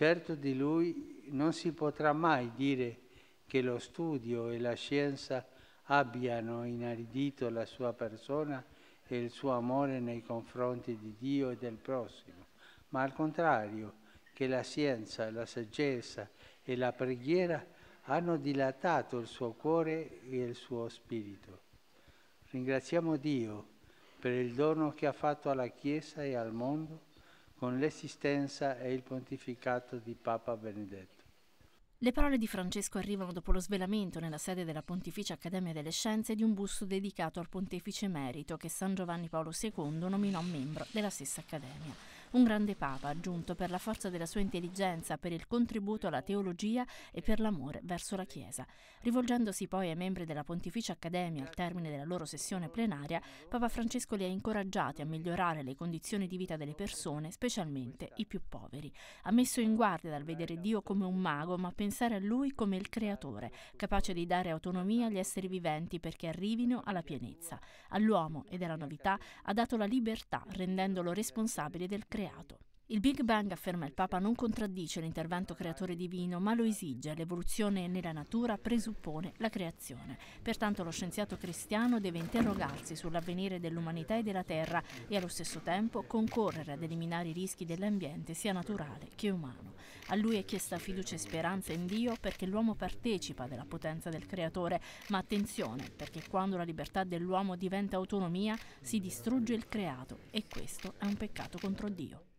Certo di lui non si potrà mai dire che lo studio e la scienza abbiano inaridito la sua persona e il suo amore nei confronti di Dio e del prossimo, ma al contrario, che la scienza, la saggezza e la preghiera hanno dilatato il suo cuore e il suo spirito. Ringraziamo Dio per il dono che ha fatto alla Chiesa e al mondo con l'esistenza e il pontificato di Papa Benedetto. Le parole di Francesco arrivano dopo lo svelamento nella sede della Pontificia Accademia delle Scienze di un busto dedicato al pontefice emerito che San Giovanni Paolo II nominò membro della stessa Accademia. Un grande papa, aggiunto per la forza della sua intelligenza, per il contributo alla teologia e per l'amore verso la Chiesa. Rivolgendosi poi ai membri della Pontificia Accademia al termine della loro sessione plenaria, Papa Francesco li ha incoraggiati a migliorare le condizioni di vita delle persone, specialmente i più poveri. Ha messo in guardia dal vedere Dio come un mago, ma pensare a Lui come il creatore, capace di dare autonomia agli esseri viventi perché arrivino alla pienezza. All'uomo e della novità ha dato la libertà, rendendolo responsabile del creato. Il Big Bang, afferma il Papa, non contraddice l'intervento creatore divino, ma lo esige. L'evoluzione nella natura presuppone la creazione. Pertanto lo scienziato cristiano deve interrogarsi sull'avvenire dell'umanità e della Terra e allo stesso tempo concorrere ad eliminare i rischi dell'ambiente sia naturale che umano. A lui è chiesta fiducia e speranza in Dio perché l'uomo partecipa della potenza del creatore, ma attenzione perché quando la libertà dell'uomo diventa autonomia si distrugge il creato e questo è un peccato contro Dio.